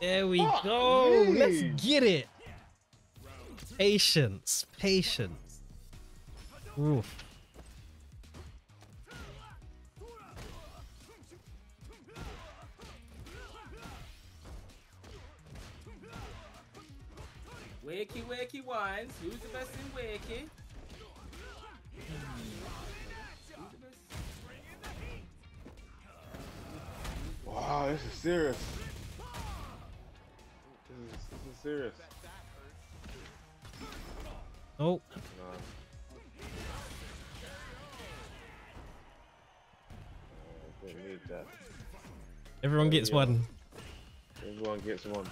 There we Fuck go. me. Let's get it. Patience. Patience. Oof. Wakey, wakey wines. Who's the best in wakey? This is serious. This is, this is serious. Oh. Uh, didn't need that. everyone gets Yeah. one. Everyone gets one.